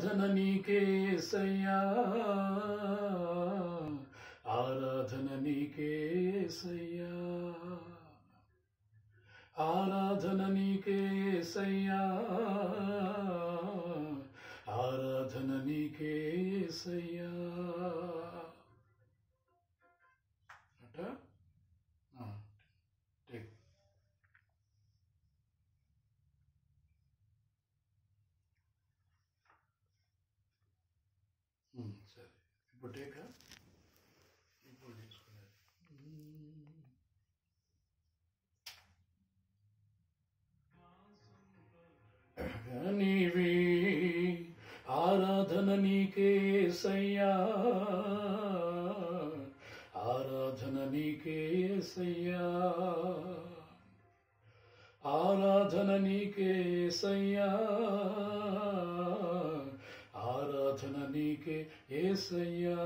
आराधननी के सैया आराधननी के सैया आराधननी के सैया आराधननी के सैया बटेक है नीवी आराधन नी के सैया आराधन नी के सैया आराधन नी के सैया నీకే ఏసయ్యా.